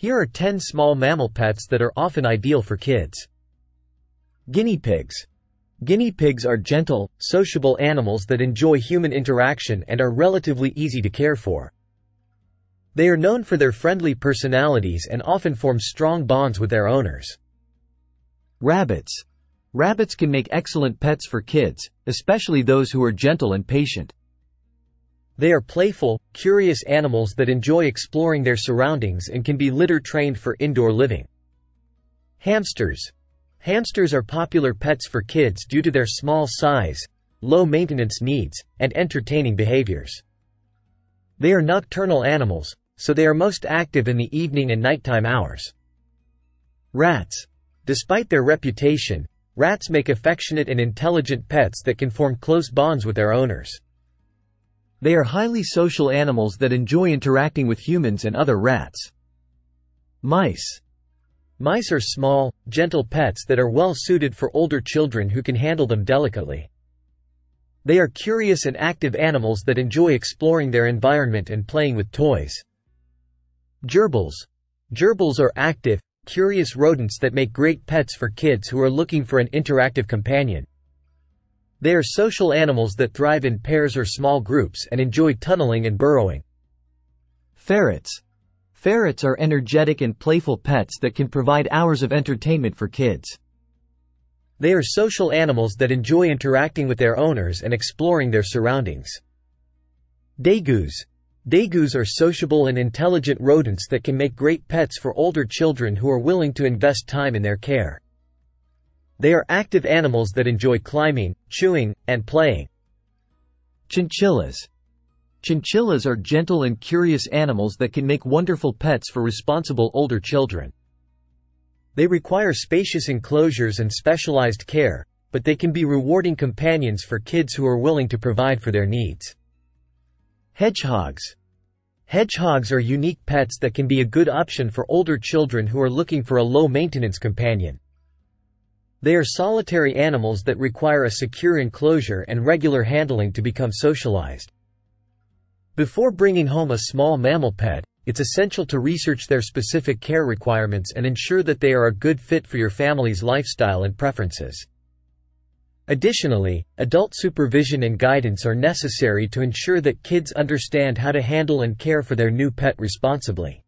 Here are 10 small mammal pets that are often ideal for kids. Guinea pigs. Guinea pigs are gentle, sociable animals that enjoy human interaction and are relatively easy to care for. They are known for their friendly personalities and often form strong bonds with their owners. Rabbits. Rabbits can make excellent pets for kids, especially those who are gentle and patient. They are playful, curious animals that enjoy exploring their surroundings and can be litter trained for indoor living. Hamsters. Hamsters are popular pets for kids due to their small size, low maintenance needs, and entertaining behaviors. They are nocturnal animals, so they are most active in the evening and nighttime hours. Rats. Despite their reputation, rats make affectionate and intelligent pets that can form close bonds with their owners. They are highly social animals that enjoy interacting with humans and other rats. Mice. Mice are small, gentle pets that are well suited for older children who can handle them delicately. They are curious and active animals that enjoy exploring their environment and playing with toys. Gerbils. Gerbils are active, curious rodents that make great pets for kids who are looking for an interactive companion. They are social animals that thrive in pairs or small groups and enjoy tunneling and burrowing. Ferrets. Ferrets are energetic and playful pets that can provide hours of entertainment for kids. They are social animals that enjoy interacting with their owners and exploring their surroundings. Degus. Degus are sociable and intelligent rodents that can make great pets for older children who are willing to invest time in their care. They are active animals that enjoy climbing, chewing, and playing. Chinchillas. Chinchillas are gentle and curious animals that can make wonderful pets for responsible older children. They require spacious enclosures and specialized care, but they can be rewarding companions for kids who are willing to provide for their needs. Hedgehogs. Hedgehogs are unique pets that can be a good option for older children who are looking for a low-maintenance companion. They are solitary animals that require a secure enclosure and regular handling to become socialized. Before bringing home a small mammal pet, it's essential to research their specific care requirements and ensure that they are a good fit for your family's lifestyle and preferences. Additionally, adult supervision and guidance are necessary to ensure that kids understand how to handle and care for their new pet responsibly.